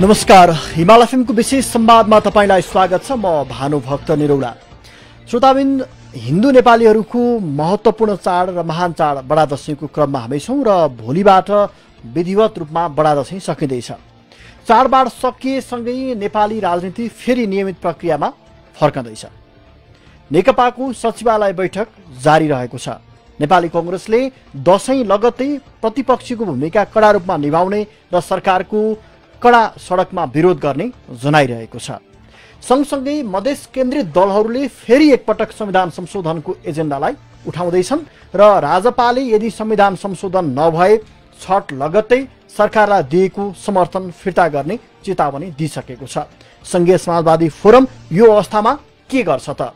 नमस्कार। हिमाल एफएमको विशेष संवादमा तपाईँलाई स्वागत छ। म भानुभक्त निरौला। श्रोताबिन हिन्दू नेपालीहरूको महत्त्वपूर्ण चाड र महान चाड बडा क्रममा हामी छौँ र भोलिबाट विधिवत रूपमा बडा दसैँ सकिँदैछ। चाडबाड सकिएसँगै नेपाली राजनीति फेरि नियमित प्रक्रियामा फर्कँदैछ। नेकपाको सचिवालय बैठक जारी रहेको छ। नेपाली कङ्ग्रेसले दसैँ लगत्तै प्रतिपक्षीको भूमिका कडा रूपमा निभाउने र सरकारको कडा सडकमा विरोध गर्ने जनाइरहेको छ। सँगसँगै मधेस केन्द्रित दलहरूले फेरि एकपटक संविधान संशोधनको एजेन्डालाई उठाउँदैछन् र राजपाले यदि संविधान संशोधन नभए छठ लगत्तै सरकारलाई दिएको समर्थन फिर्ता गर्ने चेतावनी दिइसकेको छ। सङ्घीय समाजवादी फोरम यो अवस्थामा के गर्छ त?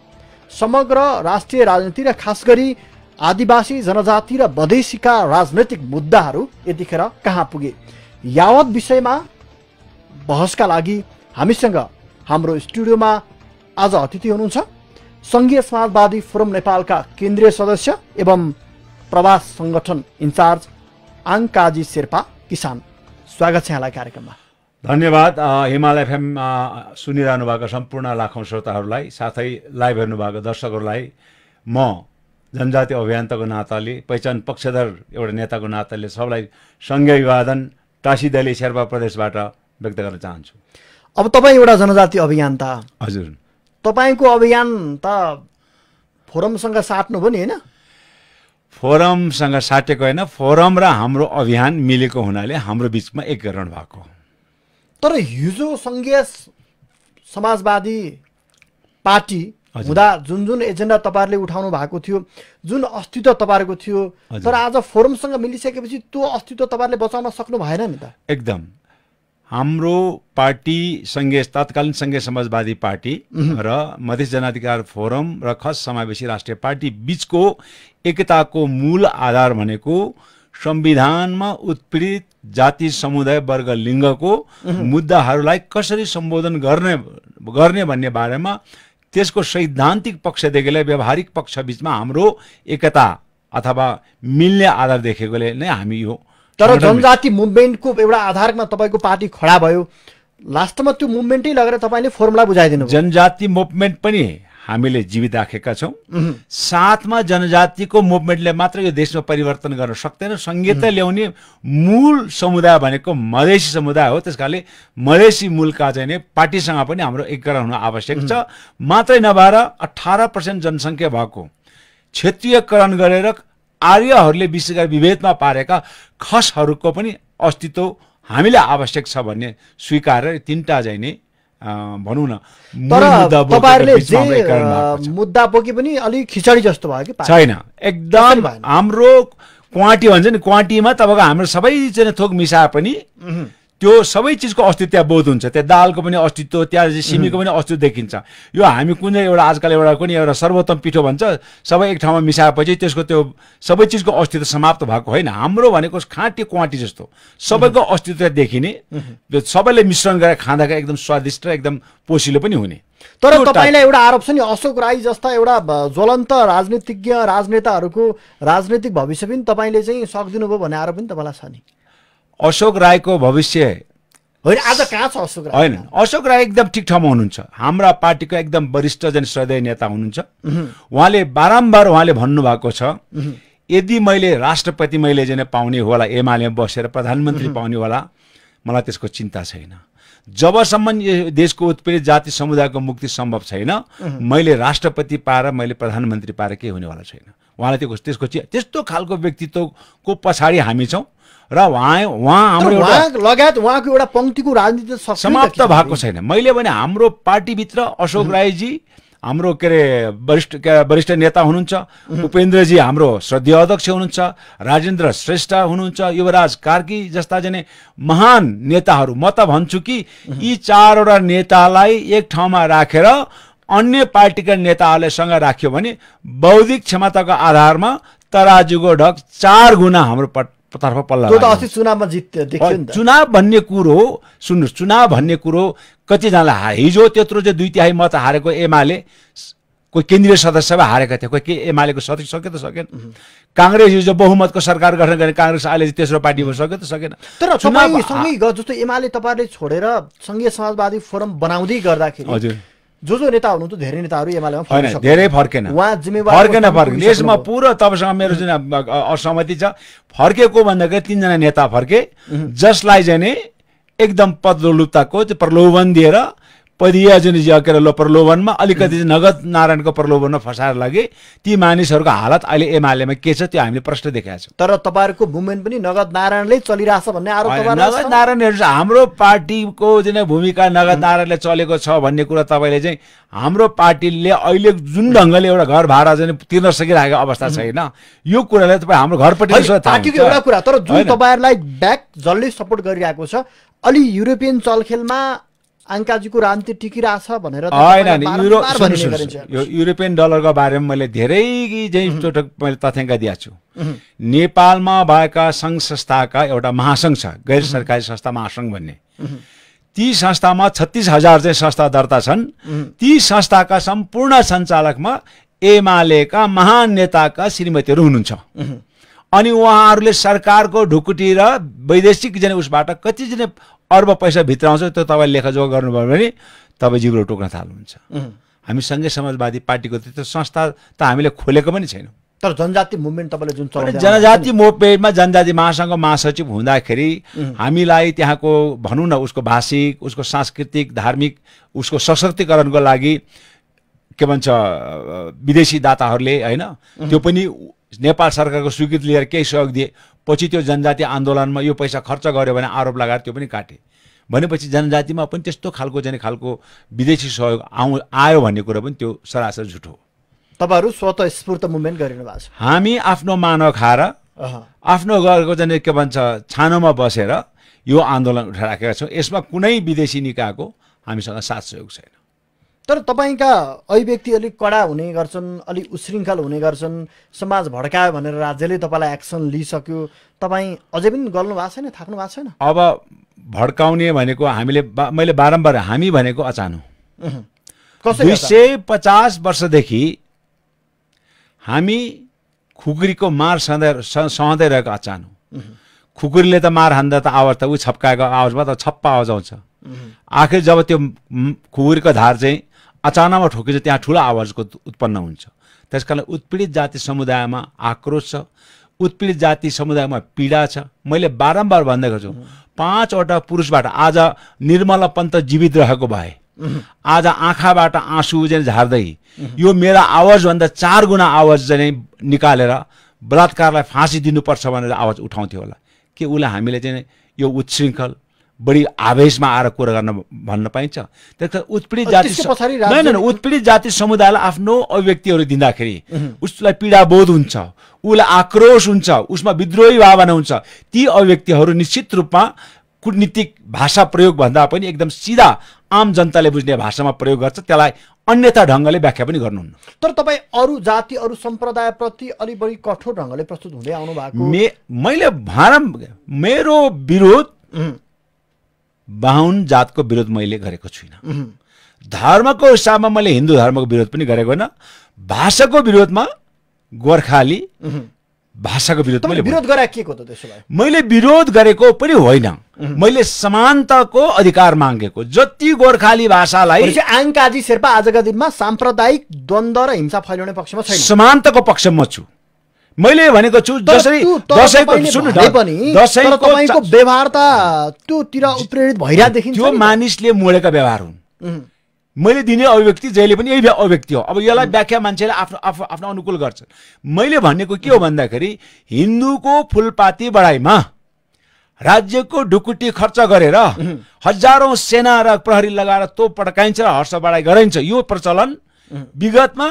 समग्र राष्ट्रिय राजनीति र खास गरी आदिवासी जनजाति र मधेसीका राजनैतिक मुद्दाहरू यतिखेर कहाँ पुगे? यावत विषयमा बहसका लागि हामीसँग हाम्रो स्टुडियोमा आज अतिथि हुनुहुन्छ। सङ्घीय समाजवादी फोरम नेपालका केन्द्रीय सदस्य एवं प्रवास सङ्गठन इन्चार्ज आङकाजी शेर्पा किसान। स्वागत छ यहाँलाई कार्यक्रममा। धन्यवाद। अ, हिमाल एफएम सुनिरहनु भएको सम्पूर्ण लाखौँ श्रोताहरूलाई साथै लाइभ हेर्नुभएको दर्शकहरूलाई म जनजाति अभियन्ताको नाताले पहिचान पक्षधर एउटा नेताको नाताले सबलाई सङ्घीय अभिवादन टाँसीदली शेर्पा प्रदेशबाट व्यक्त गर्न चाहन्छु। अब तपाईँ एउटा जनजाति अभियन्ता हजुर। तपाईँको अभियान त फोरमसँग साट्नु भयो नि होइन? फोरमसँग साटेको होइन। फोरम र हाम्रो अभियान मिलेको हुनाले हाम्रो बिचमा एकीकरण भएको। तर हिजो सङ्घीय समाजवादी पार्टी। हुँदा जुन जुन एजेन्डा तपाईँहरूले उठाउनु भएको थियो जुन अस्तित्व तपाईँहरूको थियो। तर आज फोरमसँग मिलिसकेपछि त्यो अस्तित्व तपाईँहरूले बचाउन सक्नु भएन नि त। एकदम। हाम्रो पार्टी सङ्घीय तत्कालीन सङ्घीय समाजवादी पार्टी र मधेस जनाधिकार फोरम र खस समावेशी राष्ट्रिय पार्टी बिचको एकताको मूल आधार भनेको संविधानमा उत्पीडित जाति समुदाय वर्ग लिङ्गको मुद्दाहरूलाई कसरी सम्बोधन गर्ने गर्ने भन्ने बारेमा त्यसको सैद्धान्तिक पक्षदेखि लिएर व्यावहारिक पक्ष बिचमा हाम्रो एकता अथवा मिल्ने आधार देखेकोले नै हामी यो तर जनजाति मुभमेन्टको एउटा आधारमा तपाईँको पार्टी खडा भयो। लास्टमा त्यो मुभमेन्टै लगेर तपाईँले फोरमलाई बुझाइदिनु जनजाति मुभमेन्ट पनि हामीले जीवित राखेका छौँ। साथमा जनजातिको मुभमेन्टले मात्र यो देशमा परिवर्तन गर्न सक्दैन। सङ्घीयता ल्याउने मूल समुदाय भनेको मधेसी समुदाय हो। त्यस कारणले मधेसी मूलका चाहिँ नि पार्टीसँग पनि हाम्रो एकीकरण हुन आवश्यक छ। मात्रै नभएर अठार पर्सेन्ट जनसङ्ख्या भएको क्षेत्रीयकरण गरेर आर्यहरूले विशेष गरी विभेदमा पारेका खसहरूको पनि अस्तित्व हामीले आवश्यक छ भन्ने स्वीकारेर तिनवटा चाहिँ नि भनौँ न तर तपाईँहरूले जे। मुद्दा बोके पनि अलिक खिचडी जस्तो भयो कि। छैन एकदम। हाम्रो क्वाटी भन्छ नि क्वाटीमा तपाईँको हाम्रो सबै चाहिँ थोक मिसाए पनि त्यो सबै चिजको अस्तित्व बोध हुन्छ। त्यहाँ दालको पनि अस्तित्व त्यहाँ सिमीको पनि अस्तित्व देखिन्छ। यो हामी कुन चाहिँ एउटा आजकल एउटा कुनै एउटा सर्वोत्तम पिठो भन्छ सबै एक ठाउँमा मिसाएपछि त्यसको त्यो सबै चिजको अस्तित्व समाप्त भएको होइन। हाम्रो भनेको खाँटी क्वाटी जस्तो। सबैको अस्तित्व देखिने सबैले मिश्रण गरेर खाँदाखेरि एकदम स्वादिष्ट र एकदम पोसिलो पनि हुने। तर तपाईँलाई एउटा आरोप छ नि अशोक राई जस्ता एउटा ज्वलन्त राजनीतिज्ञ राजनेताहरूको राजनैतिक भविष्य पनि तपाईँले चाहिँ सक्दिनु भयो भन्ने आरोप पनि तपाईँलाई छ नि। अशोक राईको भविष्य होइन आज कहाँ छ अशोक राई होइन अशोक राई एकदम ठिक ठाउँमा हुनुहुन्छ। हाम्रा पार्टीको एकदम वरिष्ठ जन श्रद्धेय नेता हुनुहुन्छ। उहाँले बारम्बार उहाँले भन्नुभएको छ यदि मैले राष्ट्रपति मैले चाहिँ पाउने होला एमालेमा बसेर प्रधानमन्त्री पाउने होला मलाई त्यसको चिन्ता छैन। जबसम्म यो देशको उत्पीडित जाति समुदायको मुक्ति सम्भव छैन मैले राष्ट्रपति पाएर मैले प्रधानमन्त्री पाएर केही हुनेवाला छैन। उहाँलाई त्यो त्यसको त्यस्तो खालको व्यक्तित्वको पछाडि हामी छौँ। र उहाँ उहाँ हाम्रो लगायत उहाँको एउटा पङ्क्तिको राजनीति समाप्त? भएको छैन। मैले भने हाम्रो पार्टीभित्र अशोक राईजी हाम्रो के अरे वरिष्ठ के वरिष्ठ नेता हुनुहुन्छ उपेन्द्रजी हाम्रो श्रद्धेय अध्यक्ष हुनुहुन्छ राजेन्द्र श्रेष्ठ हुनुहुन्छ युवराज कार्की जस्ता जने महान नेताहरू। म त भन्छु कि यी चारवटा नेतालाई एक ठाउँमा राखेर अन्य पार्टीका नेताहरूले सँग राख्यो भने बौद्धिक क्षमताको आधारमा तराजुको ढक चार गुणा हाम्रो तर्फ पल्ला त्यो त लाग्यो। अस्ति चुनावमा जित देखियो नि त। चुनाव भन्ने कुरो सुन्नुहोस् चुनाव भन्ने कुरो कतिजनालाई हार। हिजो त्यत्रो चाहिँ दुई तिहाई मत हारेको एमाले कोही केन्द्रीय सदस्य भए हारेका थिए कोही के एमालेको सदस्य सक्यो त सकेन। काङ्ग्रेस हिजो बहुमतको सरकार गठन गर्ने काङ्ग्रेस अहिले तेस्रो पार्टी भयो सक्यो त सकेन। तर सँगै जस्तो एमाले तपाईँले छोडेर सङ्घीय समाजवादी फोरम बनाउँदै गर्दाखेरि हजुर। जो जो नेता हुनुहुन्छ धेरै नेताहरू एमालेमा होइन धेरै फर्केन। उहाँ जिम्मेवार फर्केन फर्केन। यसमा। पुरो तपाईँसँग मेरो जुन असहमति छ। फर्केको भन्दाखेरि तिनजना नेता फर्के। जसलाई चाहिँ नि एकदम पदलोलुप्ताको त्यो प्रलोभन दिएर पदिया जुन जे के अरे लो प्रलोभनमा अलिकति चाहिँ नगद नारायणको प्रलोभनमा फसाएर लगे। ती मानिसहरूको हालत अहिले एमालेमा के छ त्यो हामीले प्रश्न देखाएको छौँ। तर तपाईँहरूको मुभमेन्ट पनि नगद नारायणले चलिरहेछ भन्ने आरोप नगद? नारायणहरू हाम्रो पार्टीको जुन भूमिका नगद नारायणले चलेको छ भन्ने कुरा तपाईँले चाहिँ हाम्रो पार्टीले अहिले जुन ढङ्गले एउटा घर भाडा चाहिँ तिर्न सकिरहेको अवस्था छैन यो कुरालाई तपाईँ हाम्रो घरपट्टि पार्टीको। एउटा कुरा तर जुन तपाईँहरूलाई ब्याक जसले सपोर्ट गरिरहेको छ अलि युरोपियन चलखेलमा आङ्काजीको राजनीति टिकिरहेछ भनेर यो युरोपियन डलरको बारेमा मैले धेरै चोटक मैले तथ्याङ्क दिएको छु। नेपालमा भएका सङ्घ संस्थाका एउटा महासङ्घ छ गैर सरकारी संस्था महासङ्घ भन्ने। ती संस्थामा छत्तिस हजार चाहिँ संस्था दर्ता छन्। ती संस्थाका सम्पूर्ण सञ्चालकमा एमालेका महान नेताका श्रीमतीहरू हुनुहुन्छ। अनि उहाँहरूले सरकारको ढुकुटी र वैदेशिक जने उसबाट कति जने अर्ब पैसा भित्र आउँछ त्यो तपाईँ लेखाजोखा गर्नुभयो भने तपाईँ जिब्रो टोक्न थाल्नुहुन्छ। हामी सङ्घीय समाजवादी पार्टीको त्यो संस्था त हामीले खोलेको पनि छैनौँ। तर जनजाति मुभमेन्ट तपाईँले जुन अनि चलाउँदै जनजाति मोभमेन्टमा जनजाति महासङ्घ महासचिव हुँदाखेरि हामीलाई त्यहाँको भनौँ न उसको भाषिक उसको सांस्कृतिक धार्मिक उसको सशक्तिकरणको लागि के भन्छ विदेशी दाताहरूले होइन त्यो पनि नेपाल सरकारको स्वीकृति लिएर केही सहयोग दिए। पछि त्यो जनजाति आन्दोलनमा यो पैसा खर्च गर्यो भने आरोप लगाएर त्यो पनि काटे। भनेपछि जनजातिमा पनि त्यस्तो खालको जाने खालको विदेशी सहयोग आउ आयो भन्ने कुरा पनि त्यो सरासर झुटो हो। तपाईँहरू स्वतः स्फूर्त मुभमेन्ट गरिरहनु भएको छ। हामी आफ्नो मानव खाएर। आफ्नो घरको चाहिँ के भन्छ छानोमा बसेर यो आन्दोलन उठाइराखेका छौँ। यसमा कुनै विदेशी निकायको हामीसँग साथ सहयोग छैन। तर तपाईँका अभिव्यक्ति अलिक कडा हुने गर्छन् अलिक उशृङ्खल हुने गर्छन् समाज भड्कायो भनेर राज्यले तपाईँलाई एक्सन लिइसक्यो। तपाईँ अझै पनि गर्नु भएको छैन थाक्नु भएको छैन? अब भड्काउने भनेको हामीले बा- मैले बारम्बार हामी भनेको अचानो। दुई? सय पचास वर्षदेखि हामी खुकुरीको मार सह- सहँदै रहेको अचानो। खुकुरीले त मार हान्दा त आवाज त ऊ छप्काएको आवाजमा त छप्पा आवाज आउँछ। आखिर जब त्यो खुकुरीको धार चाहिँ अचानकमा ठोकिन्छ त्यहाँ ठुलो आवाजको उत्- उत्पन्न हुन्छ। त्यस कारण उत्पीडित जाति समुदायमा आक्रोश छ उत्पीडित जाति समुदायमा पीडा छ। मैले बारम्बार भन्दै गर्छु पाँचवटा पुरुषबाट आज निर्मला पन्त जीवित रहेको भए आज आँखाबाट आँसु चाहिँ झार्दै यो मेरा आवाजभन्दा चार गुणा आवाज चाहिँ निकालेर बलात्कारलाई फाँसी दिनुपर्छ भनेर आवाज उठाउँथ्यो होला। के उसलाई हामीले चाहिँ यो उच्छृङ्खल बढी आवेशमा आएर कुरा गर्न भन्न पाइन्छ। त्यस उत्पीडित जाति होइन, उत्पीडित जाति समुदायलाई आफ्नो अभिव्यक्तिहरू दिँदाखेरि उसलाई पीडाबोध हुन्छ उसलाई आक्रोश हुन्छ उसमा विद्रोही भावना हुन्छ ती अभिव्यक्तिहरू निश्चित रूपमा कुटनीतिक भाषा प्रयोग भन्दा पनि एकदम सिधा आम जनताले बुझ्ने भाषामा प्रयोग गर्छ त्यसलाई अन्यथा ढङ्गले व्याख्या पनि गर्नुहुन्न। तर तपाईँ अरू जाति अरू सम्प्रदायप्रति अलिक बढी कठोर ढङ्गले प्रस्तुत हुँदै आउनु भएको मे मैले भारम मेरो विरोध बाहुन जातको विरोध मैले गरेको छुइनँ। धर्मको हिसाबमा मैले हिन्दू धर्मको विरोध पनि गरेको होइन। भाषाको विरोधमा गोर्खाली भाषाको विरोध मैले विरोध गरे के को त त्यसो भए? मैले विरोध गरेको पनि होइन। मैले समानताको अधिकार मागेको जति गोर्खाली भाषालाई भनेपछि आङ काजी शेर्पा आजका दिनमा साम्प्रदायिक द्वन्द्व र हिंसा फैलाउने पक्षमा छैन। समानताको पक्षमा छु। मैले भनेको छु जसरी तपाईँको व्यवहार त त्योतिर उत्प्रेरित भइरहेको देखिन्छ त्यो। मानिसले मोडेका व्यवहार हुन्। मैले दिने अभिव्यक्ति जहिले पनि यही अभिव्यक्ति हो। अब यसलाई व्याख्या मान्छेले आफ्नो आफ्नो आफ्नो अनुकूल गर्छ। मैले भनेको के हो भन्दाखेरि हिन्दूको फुलपाती बढाइमा राज्यको ढुकुटी खर्च गरेर हजारौं सेना र प्रहरी लगाएर तोप पड्काइन्छ र हर्ष बढाइ गराइन्छ यो प्रचलन विगतमा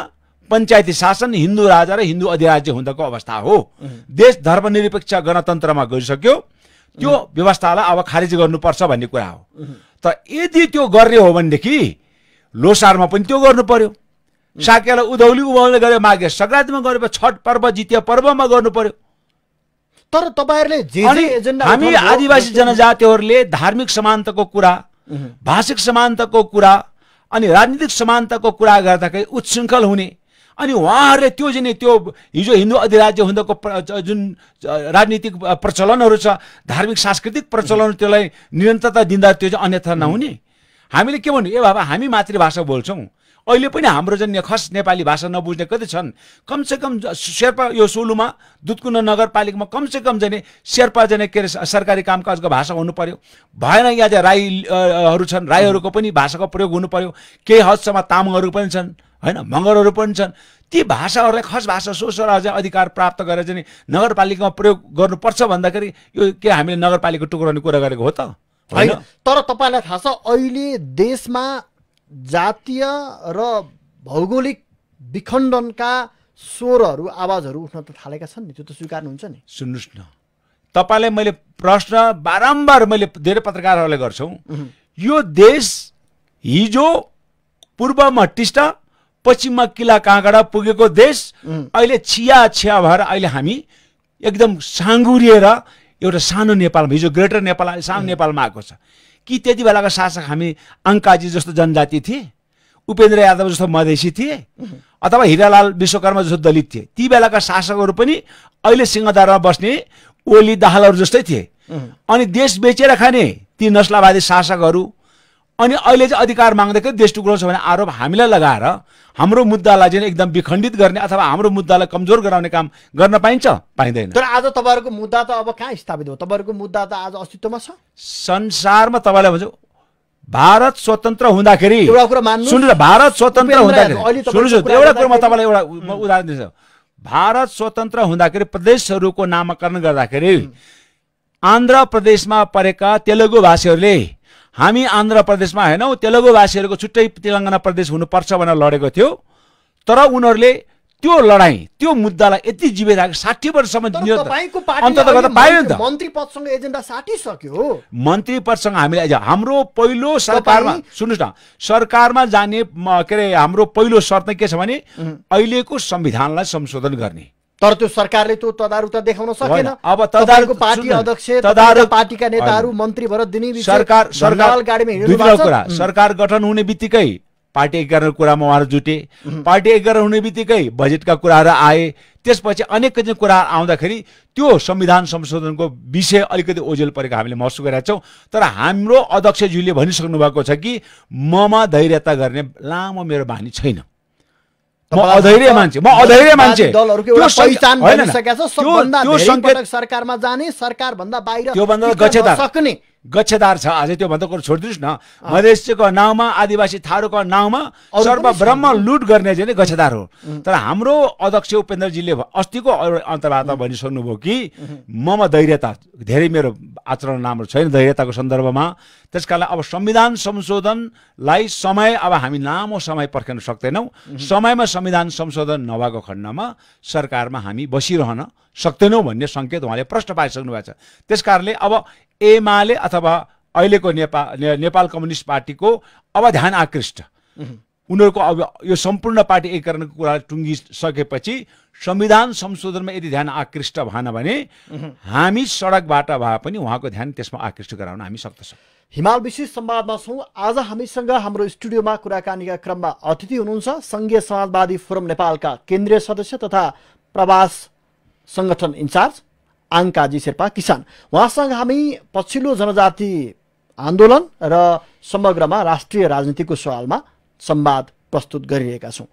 पञ्चायती शासन हिन्दू राजा र हिन्दू अधिराज्य हुँदाको अवस्था हो। देश धर्मनिरपेक्ष गणतन्त्रमा गइसक्यो। त्यो व्यवस्थालाई अब खारिज गर्नुपर्छ भन्ने कुरा हो। त यदि त्यो गर्ने हो भनेदेखि लोसारमा पनि त्यो गर्नु पर्यो। साकेलाई उधौली उभौली गरे माघे सङ्क्रान्तिमा गरे छठ पर्व जितिया पर्वमा गर्नु पर्यो। तर तपाईँहरूले हामी आदिवासी जनजातिहरूले धार्मिक समानताको कुरा भाषिक समानताको कुरा अनि राजनीतिक समानताको कुरा गर्दाखेरि उच्छृङ्खल हुने। अनि उहाँहरूले त्यो चाहिँ त्यो हिजो हिन्दू अधिराज्य हुँदाको जुन राजनीतिक प्रचलनहरू छ धार्मिक सांस्कृतिक प्रचलन त्यसलाई निरन्तरता दिँदा त्यो चाहिँ अन्यथा नहुने। हामीले के भन्नु ए बाबा हामी मातृभाषा बोल्छौँ। अहिले पनि हाम्रो जुन खस नेपाली भाषा नबुझ्ने कति छन्। कमसेकम शेर्पा यो सोलुमा दुधकुना नगरपालिकामा कमसेकम जाने शेर्पा जाने के अरे सरकारी कामकाजको भाषा हुनु पर्यो भएन यहाँ चाहिँ राई अ, अहरू छन्। राईहरूको पनि भाषाको प्रयोग हुनु पर्यो केही हदसम्म तामाङहरू पनि छन्। होइन मगरहरू पनि छन्। ती भाषाहरूलाई खस भाषा चाहिँ अधिकार प्राप्त गरेर चाहिँ नगरपालिकामा प्रयोग गर्नुपर्छ भन्दाखेरि यो के हामीले नगरपालिका टुक्राउने कुरा गरेको हो त? होइन। होइन तर तपाईँलाई थाहा छ अहिले देशमा जातीय र भौगोलिक विखण्डनका स्वरहरू आवाजहरू उठ्न त थालेका छन् नि त्यो त स्वीकार्नुहुन्छ नि। सुन्नुहोस् न। तपाईँलाई मैले प्रश्न बारम्बार मैले धेरै पत्रकारहरूलाई गर्छौँ। यो देश हिजो पूर्वमा टिस्टा पश्चिममा किला काँगडा पुगेको देश अहिले छिया छिया भएर अहिले हामी एकदम साँगुरिएर एउटा सानो नेपालमा हिजो ग्रेटर नेपाल अहिले सानो नेपालमा आएको छ। कि त्यति बेलाका शासक हामी अङ्काजी जस्तो जनजाति थिए उपेन्द्र यादव जस्तो मधेसी थिए अथवा हिरालाल विश्वकर्मा जस्तो दलित थिए। ती बेलाका शासकहरू पनि अहिले सिंहदारमा बस्ने ओली दाहालहरू जस्तै थिए। अनि देश बेचेर खाने ती नस्लावादी शासकहरू अनि अहिले चाहिँ अधिकार माग्दैकै देश टुक्राउँछ भन्ने आरोप हामीलाई लगाएर हाम्रो मुद्दालाई चाहिँ एकदम विखण्डित गर्ने अथवा हाम्रो मुद्दालाई कमजोर गराउने काम गर्न पाइन्छ पाइँदैन। तर आज तपाईँहरूको मुद्दा त अब कहाँ स्थापित हो तपाईँहरूको मुद्दा त आज अस्तित्वमा छ? संसारमा तपाईँलाई भन्छु भारत स्वतन्त्र हुँदाखेरि एउटा कुरा मान्नु सुन्नु भारत स्वतन्त्र हुँदाखेरि। सुन्नुहोस् एउटा कुरो म तपाईँलाई एउटा म उदाहरण दिन्छु। भारत स्वतन्त्र हुँदाखेरि प्रदेशहरूको नामाकरण गर्दाखेरि आन्ध्र प्रदेशमा परेका तेलुगु भाषीहरूले हामी आन्ध्र प्रदेशमा होइनौँ तेलुगु भाषीहरूको छुट्टै तेलङ्गाना प्रदेश हुनुपर्छ भनेर लडेको थियो। तर उनीहरूले त्यो लडाइँ त्यो मुद्दालाई यति जीवित राखेको साठी वर्षसम्म मन्त्री पदसँग एजेन्डा साटिसक्यो। मन्त्री पदसँग हामीले हाम्रो पहिलो सरकारमा सुन्नुहोस् न सरकारमा जाने के अरे हाम्रो पहिलो शर्त के छ भने अहिलेको संविधानलाई संशोधन गर्ने। तर त्यो सरकारले त्यो तदारुकता देखाउन सकेन। अब तदारुक- तपाईँको पार्टी अध्यक्ष पार्टीका नेताहरू। मन्त्री भएर दिने सरकार सरकार गाडीमा हिँड्नु। कुरा। सरकार गठन हुने बित्तिकै पार्टी एकीकरण कुरामा उहाँहरू जुटे। पार्टी एकीकरण हुने बित्तिकै बजेटका कुराहरू आए। त्यसपछि अनेक किसिमका कुराहरू आउँदाखेरि त्यो संविधान संशोधनको विषय अलिकति ओझेल परेको हामीले महसुस गरेका छौँ। तर हाम्रो अध्यक्षज्यूले भनिसक्नु भएको छ कि ममा धैर्यता गर्ने लामो मेरो बानी छैन। म अधैर्य मान्छे म अधैर्य मान्छे। त्यो पहिचान बनिसकेको छ सबभन्दा धेरै पटक सरकारमा जाने सरकारभन्दा बाहिर त्योभन्दा टिक्न गच्छेदार। छ। अझै त्यो भन्दा कुरो छोडिदिनुहोस् न। मधेसीको नाउँमा आदिवासी थारूको नाउँमा सर्वब्रह्म लुट गर्ने चाहिँ नि गच्छेदार हो। तर हाम्रो अध्यक्ष उपेन्द्रजीले अस्तिको अन्तर्वार्ता भनिसक्नुभयो कि ममा धैर्यता धेरै मेरो आचरण राम्रो छैन धैर्यताको सन्दर्भमा। त्यस कारणले अब संविधान संशोधनलाई समय अब हामी लामो समय पर्खिन सक्दैनौँ। समयमा संविधान संशोधन नभएको खण्डमा सरकारमा हामी बसिरहन सक्दैनौँ भन्ने सङ्केत उहाँले प्रश्न पाइसक्नु भएको छ। त्यस कारणले अब एमाले अथवा अहिलेको नेपाल ने- नेपाल कम्युनिस्ट पार्टीको अब ध्यान आकृष्ट उनीहरूको अब यो सम्पूर्ण पार्टी एकीकरणको कुरा टुङ्गिसकेपछि संविधान संशोधनमा यदि ध्यान आकृष्ट भएन भने हामी सडकबाट भए पनि उहाँको ध्यान त्यसमा आकृष्ट गराउन हामी सक्दछौँ। हिमाल विशेष संवादमा छौँ। आज हामीसँग हाम्रो स्टुडियोमा कुराकानीका क्रममा अतिथि हुनुहुन्छ सङ्घीय समाजवादी फोरम नेपालका केन्द्रीय सदस्य तथा प्रवास सङ्गठन इन्चार्ज आङ्काजी शेर्पा किसान। उहाँसँग हामी पछिल्लो जनजाति आन्दोलन र समग्रमा राष्ट्रिय राजनीतिको सवालमा संवाद प्रस्तुत गरिरहेका छौँ।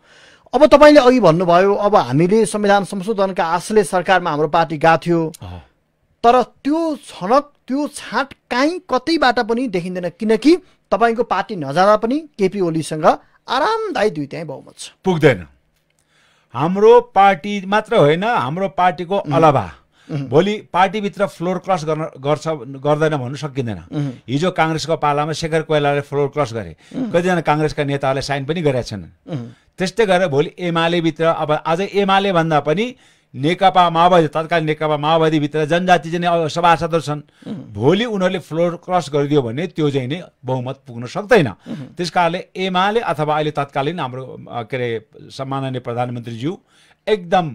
अब तपाईँले अघि भन्नुभयो अब हामीले संविधान संशोधनका आशले सरकारमा हाम्रो पार्टी गएको थियो। तर त्यो छनक त्यो छाँट काहीँ कतैबाट पनि देखिँदैन। किनकि तपाईँको पार्टी नजाँदा पनि केपी ओलीसँग आरामदायी दुई त्यहीँ बहुमत छ। पुग्दैन। हाम्रो पार्टी मात्र होइन हाम्रो पार्टीको अलावा भोलि पार्टीभित्र फ्लोर क्रस गर्न गर्छ गर्दैन भन्नु सकिँदैन। हिजो काङ्ग्रेसको पालामा शेखर कोइरालाले फ्लोर क्रस गरे। कतिजना काङ्ग्रेसका नेताहरूले साइन पनि गरेका छन् त्यस्तै गरेर भोलि एमालेभित्र अब आज एमाले भन्दा पनि नेकपा माओवादी तत्कालीन नेकपा माओवादीभित्र जनजाति चाहिँ अब सभासदहरू छन्। भोलि उनीहरूले फ्लोर क्रस गरिदियो भने त्यो चाहिँ नै बहुमत पुग्न सक्दैन। त्यस कारणले एमाले अथवा अहिले तत्कालीन हाम्रो के अरे सम्माननीय प्रधानमन्त्रीज्यू एकदम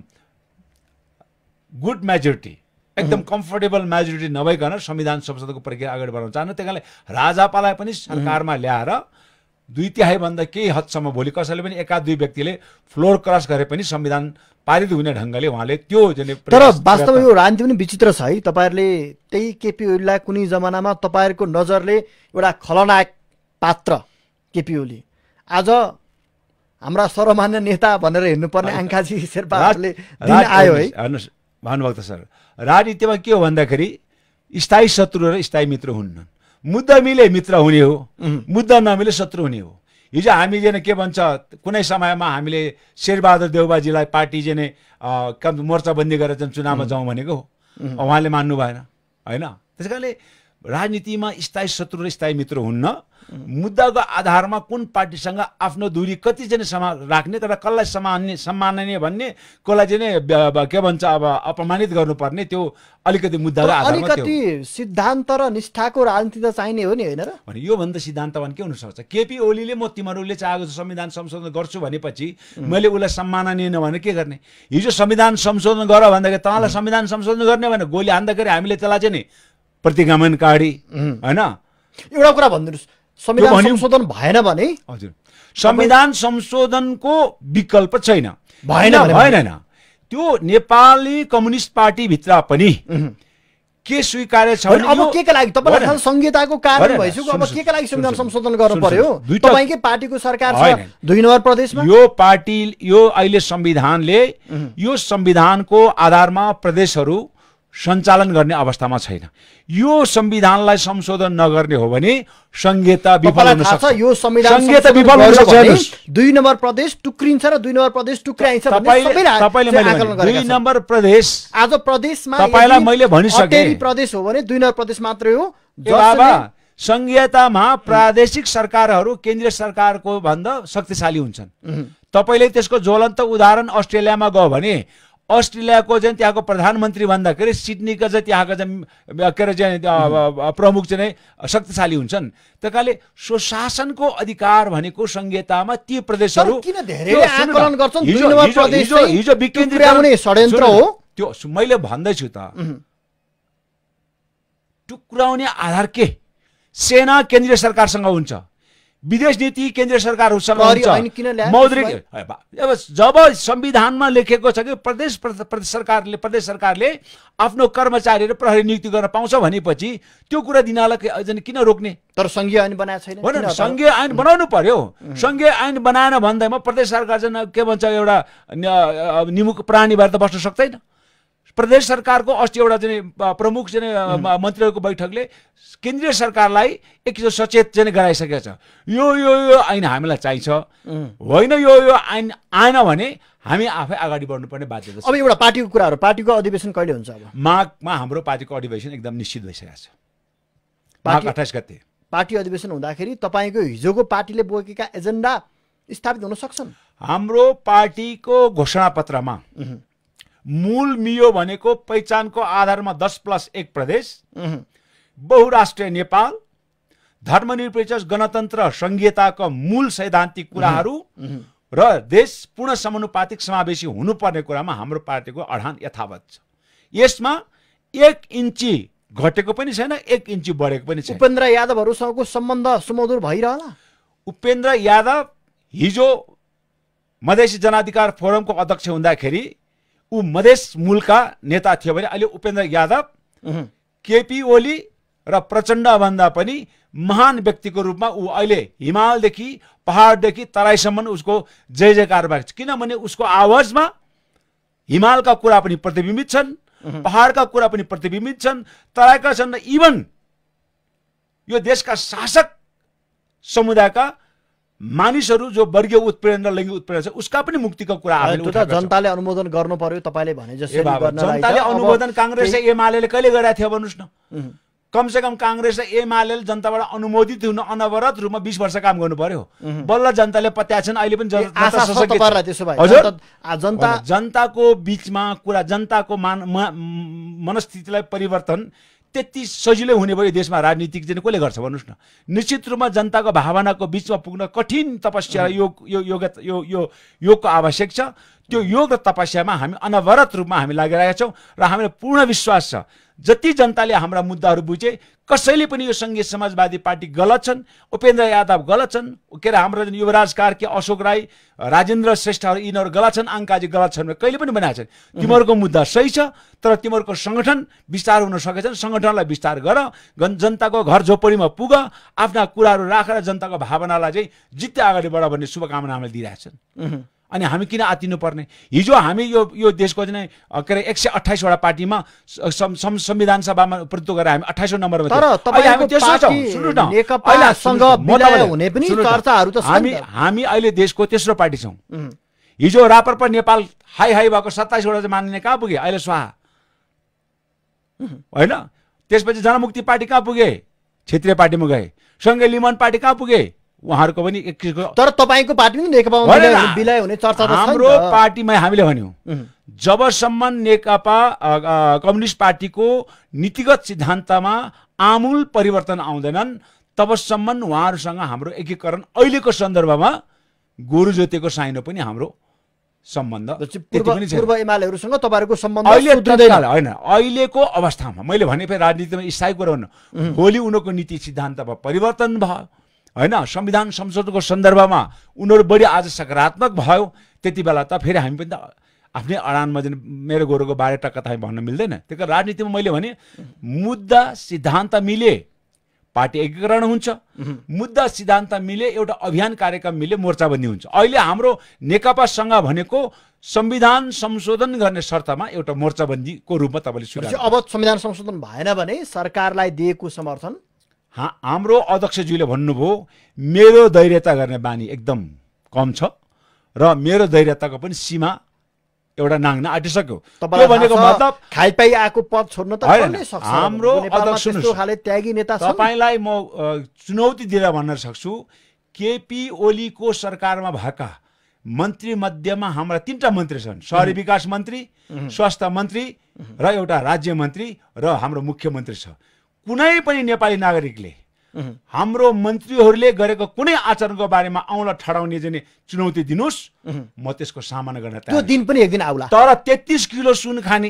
गुड मेजोरिटी एकदम कम्फर्टेबल मेजोरिटी नभइकन संविधान संसदको प्रक्रिया अगाडि बढाउन चाहनु त्यही कारणले राजापालाई पनि सरकारमा ल्याएर दुई तिहाईभन्दा केही हदसम्म भोलि कसैले पनि एका दुई व्यक्तिले फ्लोर क्रस गरे पनि संविधान पारित हुने ढङ्गले उहाँले त्यो तर वास्तवमा यो राजनीति पनि विचित्र छ है। तपाईँहरूले त्यही केपी ओलीलाई कुनै जमानामा तपाईँहरूको नजरले एउटा खलनायक पात्र केपी ओली आज हाम्रा सर्वमान्य नेता भनेर हेर्नुपर्ने आङ्खाजी शेर्पाहरूले राज- आयो है। हेर्नुहोस् भानुभक्त सर राजनीतिमा के हो भन्दाखेरि स्थायी शत्रु र स्थायी मित्र हुन्न मुद्दा मिले मित्र हुने हो मुद्दा नमिले शत्रु हुने हो हिजो हामी जेने के भन्छ कुनै समयमा हामीले शेरबहादुर देउबाजीलाई पार्टी जेने मोर्चाबन्दी गरेर चुनावमा जाउँ भनेको हो उहाँले मान्नु भएन होइन त्यस कारणले राजनीतिमा स्थायी शत्रु र स्थायी मित्र हुन्न मुद्दाको आधारमा कुन पार्टीसँग आफ्नो दूरी कति चाहिँ समा राख्ने तर कसलाई सम्मान्ने सम्माननीय भन्ने कसलाई चाहिँ के भन्छ अब अपमानित गर्नुपर्ने त्यो अलिकति मुद्दाको आधारमा अलिकति सिद्धान्त र निष्ठाको राजनीति त चाहिने हो नि होइन र? भने योभन्दा सिद्धान्तवान के हुनसक्छ? केपी ओलीले म तिमीहरूले चाहेको संविधान संशोधन गर्छु भनेपछि मैले उसलाई सम्माननीय नभने के गर्ने? हिजो संविधान संशोधन गर भन्दाखेरि तँलाई संविधान संशोधन गर्ने भने गोली हान्दाखेरि हामीले त्यसलाई चाहिँ नि प्रतिगमनकारी होइन? एउटा कुरा भनिदिनुहोस्। संविधान संशोधन भएन भने हजुर। संविधान संशोधनको विकल्प छैन। भएन भएन। त्यो नेपाली कम्युनिस्ट पार्टीभित्र पनि के स्वीकार्य छ अब के का लागि? तपाईँलाई संहिताको कारण भइसक्यो। अब के का लागि संविधान संशोधन गर्नु पर्यो? तपाईँकै पार्टीको सरकार। छ? दुई नम्बर प्रदेशमा? यो पार्टी यो अहिले संविधानले यो संविधानको आधारमा प्रदेशहरू सञ्चालन गर्ने अवस्थामा छैन यो संविधानलाई संशोधन नगर्ने हो भने संहिता विफल हुन सक्छ यो संविधान संहिता विफल हुन सक्छ। दुई नम्बर प्रदेश टुक्रिन्छ र दुई नम्बर प्रदेश टुक्राइन्छ दुई। नम्बर प्रदेश आज प्रदेशमा तपाईँलाई मैले भनिसकेँ। प्रदेश हो भने दुई नम्बर प्रदेश मात्रै हो संघीयतामा प्रादेशिक सरकारहरू केन्द्रीय सरकारको भन्दा शक्तिशाली हुन्छन् तपाईँले त्यसको ज्वलन्त उदाहरण अस्ट्रेलियामा गयो भने अस्ट्रेलियाको चाहिँ त्यहाँको प्रधानमन्त्री भन्दाखेरि सिडनीका चाहिँ त्यहाँका चाहिँ के अरे चाहिँ प्रमुख चाहिँ शक्तिशाली हुन्छन्। त्यही कारणले स्वशासनको अधिकार भनेको संहितामा ती प्रदेशहरू हो? त्यो मैले भन्दैछु त। टुक्राउने आधार के? सेना केन्द्रीय सरकारसँग हुन्छ। विदेश नीति केन्द्रीय सरकारहरूसँग प्रहरी ऐन हुन्छ। किन ल्यायो मौद्रिक अब जब संविधानमा लेखेको छ कि प्रदेश प्र- प्रदेश सरकारले प्रदेश सरकारले आफ्नो कर्मचारी र प्रहरी नियुक्ति गर्न पाउँछ भनेपछि त्यो कुरा दिनलाई किन रोक्ने? तर सङ्घीय ऐन बनाएको छैन? सङ्घीय ऐन बनाउनु पर्यो। सङ्घीय ऐन बनाएन भन्दैमा प्रदेश सरकार चाहिँ के भन्छ एउटा निमुख प्राणी भएर त बस्न सक्दैन। प्रदेश सरकारको अस्ति एउटा चाहिँ प्रमुख चाहिँ मन्त्रीहरूको बैठकले केन्द्रीय सरकारलाई एक किसिम सचेत चाहिँ गराइसकेको छ। यो यो यो ऐन हामीलाई चाहिन्छ। होइन यो यो ऐन आएन भने हामी आफै अगाडि बढ्नुपर्ने बाध्यता छ। अब एउटा पार्टीको कुराहरू पार्टीको अधिवेशन कहिले हुन्छ अब? माघमा हाम्रो पार्टीको अधिवेशन एकदम निश्चित भइसकेको छ। माघ पार्टी- अठाइस गते। पार्टी अधिवेशन हुँदाखेरि तपाईँको हिजोको पार्टीले बोकेका एजेन्डा स्थापित हुन सक्छन्? हाम्रो पार्टीको घोषणापत्रमा मूल मियो भनेको पहिचानको आधारमा दस प्लस एक प्रदेश बहुराष्ट्रिय नेपाल धर्मनिरपेक्ष गणतन्त्र संघीयताका मूल सैद्धान्तिक कुराहरू र देश पूर्ण समानुपातिक समावेशी हुनुपर्ने कुरामा हाम्रो पार्टीको अडान यथावत छ। यसमा एक इन्ची घटेको पनि छैन एक इन्ची बढेको पनि छैन। उपेन्द्र यादवहरूसँगको सम्बन्ध सुमधुर भइरहला। उपेन्द्र यादव हिजो मधेसी जनाधिकार फोरमको अध्यक्ष हुँदाखेरि ऊ मधेस मूलका नेता थियो भने अहिले उपेन्द्र यादव केपी ओली र प्रचण्डभन्दा पनि महान व्यक्तिको रूपमा ऊ अहिले हिमालदेखि पहाडदेखि तराईसम्म उसको जय जयकार भएको छ। किनभने उसको आवाजमा हिमालका कुरा पनि प्रतिबिम्बित छन् पहाडका कुरा पनि प्रतिबिम्बित छन् तराईका छन् र इभन यो देशका शासक समुदायका मानिसहरू जो वर्गीय उत्पीडन र लैङ्गिक उत्पीडन छ उसका पनि मुक्तिको कुरा। जनताले अनुमोदन गर्नु पर्यो तपाईँले भने गर्नलाई जनताले अनुमोदन काङ्ग्रेस र एमाले कहिले गरेको थियो भन्नुहोस् न। कमसे कम काङ्ग्रेस र एमाले जनताबाट अनुमोदित हुन अनवरत रूपमा बिस वर्ष काम गर्नु पर्यो। बल्ल जनताले पत्याछन् अहिले पनि जनताको बिचमा कुरा जनताको मान मनस्थितिलाई परिवर्तन त्यति सजिलै हुने भयो देशमा राजनीतिक चाहिँ कसले गर्छ भन्नुहोस् न। निश्चित रूपमा जनताको भावनाको बिचमा पुग्न कठिन तपस्या योग यो यो योगको आवश्यक छ। त्यो योग र तपस्यामा हामी अनवरत रूपमा हामी लागिरहेका छौँ र हामीलाई पूर्ण विश्वास छ। जति जनताले हाम्रा मुद्दाहरू बुझे कसैले पनि यो सङ्घीय समाजवादी पार्टी गलत छन् उपेन्द्र यादव गलत छन् के अरे हाम्रो जुन युवराज कार्की अशोक राई राजेन्द्र श्रेष्ठहरू यिनीहरू गलत छन् अङ्काजी गलत छन् कहिले पनि बनाएको छन् तिमीहरूको मुद्दा सही छ तर तिमीहरूको सङ्गठन विस्तार हुन सकेछन् सङ्गठनलाई विस्तार गर जनताको घर झोपडीमा पुग आफ्ना कुराहरू राखेर जनताको भावनालाई चाहिँ जित्दै अगाडि बढ भन्ने शुभकामना हामीलाई दिइरहेछन् अनि हामी किन आतिनु पर्ने? हिजो हामी यो यो देशको चाहिँ के अरे एक सय अठाइसवटा पार्टीमा संविधान सभामा प्रतित्व गरेर हामी अठाइसौँ नम्बरमा हामी हामी अहिले देशको तेस्रो पार्टी छौँ. हिजो रापरपा नेपाल हाई हाई भएको सत्ताइसवटा चाहिँ मान्ने कहाँ पुगे? अहिले स्वाहा। होइन? त्यसपछि जनमुक्ति पार्टी कहाँ पुगे? क्षेत्रीय पार्टीमा गए। सँगै लिमन पार्टी कहाँ पुगे? उहाँहरूको पनि एक किसिमको तर तपाईँको पार्टी पनि होइन विलय। हुने- चर्चा हाम्रो। पार्टीमा हामीले भन्यौँ. जबसम्म नेकपा कम्युनिस्ट पार्टीको नीतिगत सिद्धान्तमा आमूल परिवर्तन आउँदैनन् तबसम्म उहाँहरूसँग हाम्रो एकीकरण अहिलेको सन्दर्भमा गोरु जोतेको साइनो पनि हाम्रो सम्बन्ध पूर्व एमालेहरूसँग तपाईँहरूको सम्बन्ध होइन अहिलेको अवस्थामा मैले भने फेरि राजनीतिमा स्थायी कुरो हुनु भोलि उनीहरूको नीति सिद्धान्तमा परिवर्तन भयो होइन संविधान संशोधनको सन्दर्भमा उनीहरू बढी आज सकारात्मक भयो। त्यति बेला त फेरि हामी पनि त आफ्नै अडानमा जुन मेरो गोरुको बारे टक्क त हामी भन्न मिल्दैन। त्यही कारण राजनीतिमा मैले भने मुद्दा सिद्धान्त मिले पार्टी एकीकरण हुन्छ। मुद्दा सिद्धान्त मिले एउटा अभियान कार्यक्रम मिले मोर्चाबन्दी हुन्छ। अहिले हाम्रो नेकपासँग भनेको संविधान संशोधन गर्ने शर्तमा एउटा मोर्चाबन्दीको रूपमा तपाईँले अब संविधान संशोधन भएन भने सरकारलाई दिएको समर्थन हाम्रो अध्यक्षज्यूले भन्नुभयो मेरो धैर्यता गर्ने बानी एकदम कम छ र मेरो धैर्यताको पनि सीमा एउटा नाङ्न आँटिसक्यो। भनेको मतलब खाइपाई आएको पद छोड्न त हाम्रो त्यागी नेता तपाईँलाई म चुनौती दिएर भन्न सक्छु। केपी ओलीको सरकारमा भएका मन्त्री मध्येमा हाम्रा तिनवटा मन्त्री छन्। सहरी विकास मन्त्री स्वास्थ्य मन्त्री र एउटा राज्य मन्त्री र हाम्रो मुख्यमन्त्री छ। कुनै पनि नेपाली नागरिकले हाम्रो मन्त्रीहरूले गरेको कुनै आचरणको बारेमा औँला ठडाउने चाहिँ चुनौती दिनुहोस्। म त्यसको सामना गर्न त्यो दिन पनि एक दिन आउला। तर तेत्तिस किलो सुन खाने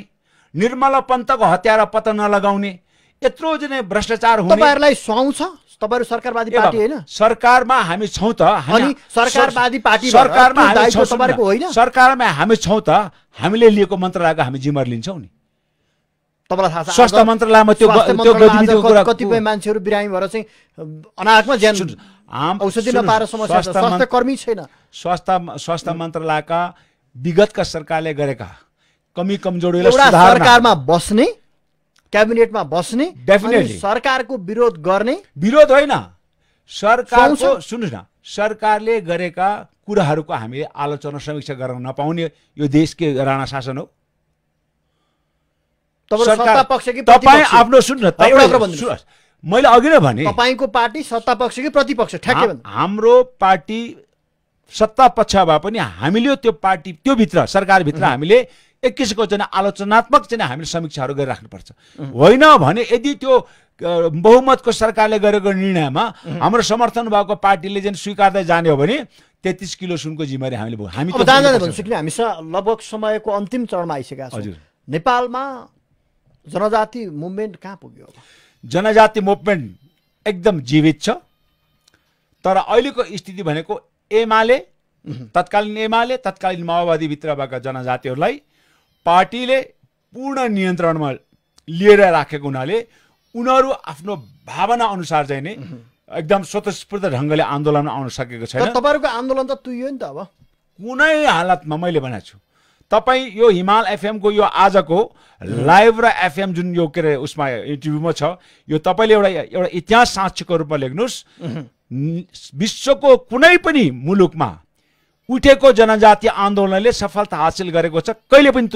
निर्मला पन्तको हत्यारा पत्ता नलगाउने यत्रो चाहिँ भ्रष्टाचार हुने तपाईँहरूलाई सुहाउँछ तपाईँहरू सरकारवादी पार्टी होइन? सरकारमा हामी छौँ त हामी- अनि सरकारवादी पार्टी सरकारमा? सरकारमा हामी छौँ त हामीले लिएको मन्त्रालयको हामी जिम्मेवार लिन्छौँ नि। तपाईँलाई थाहा छ स्वास्थ्य मन्त्रालयमा त्यो त्यो कतिपय मान्छेहरू बिरामी भएर चाहिँ अनाहकमा ज्यान औषधि नपाएर समस्या स्वास्थ्य कर्मी छैन। स्वास्थ्य स्वास्थ्य मन्त्रालयका विगतका सरकारले गरेका कमी कमजोरीलाई सरकारमा बस्ने क्याबिनेटमा बस्ने. अनि सरकारको विरोध गर्ने। विरोध होइन। सरकारको? सुन्नुहोस् न सरकारले गरेका कुराहरूको हामीले आलोचना समीक्षा गर्न नपाउने यो देशकै राणा शासन हो तपाईँहरू सत्ता पक्ष कि तपाईँ आफ्नो सुन्नु मैले अघि नै भने तपाईँको पार्टी सत्ता पक्ष कि प्रतिपक्ष? ठ्याक्कै हाम्रो पार्टी सत्ता पक्ष भए पनि हामीले त्यो पार्टी त्यो भित्र सरकारभित्र हामीले एक किसिमको चाहिँ आलोचनात्मक चाहिँ हामीले समीक्षाहरू गरिराख्नुपर्छ। होइन भने यदि त्यो बहुमतको सरकारले गरेको निर्णयमा हाम्रो समर्थन भएको पार्टीले चाहिँ स्वीकार्दै जाने हो भने तेत्तिस किलो सुनको जिम्मेवारी हामीले हामी लगभग समयको अन्तिम चरणमा आइसकेका छौँ। नेपालमा जनजाति मुभमेन्ट कहाँ पुग्यो? जनजाति मुभमेन्ट एकदम जीवित छ। तर अहिलेको स्थिति भनेको एमाले तत्कालीन एमाले तत्कालीन माओवादीभित्र भएका जनजातिहरूलाई पार्टीले पूर्ण नियन्त्रणमा लिएर राखेको हुनाले उनीहरू आफ्नो भावना अनुसार चाहिँ नै एकदम स्वतस्फूर्त ढङ्गले आन्दोलनमा आउन सकेको छैन। तपाईँहरूको आन्दोलन त तुइयो नि त अब। कुनै हालतमा मैले भनेको छु तपाईँ यो हिमाल एफएमको यो आजको लाइभ र एफएम जुन यो के अरे उसमा इन्टरभ्यूमा छ यो तपाईँले एउटा एउटा इतिहास साक्षीको रूपमा लेख्नुहोस्। विश्वको कुनै पनि मुलुकमा उठेको जनजातीय आन्दोलनले सफलता हासिल गरेको छ। कहिले पनि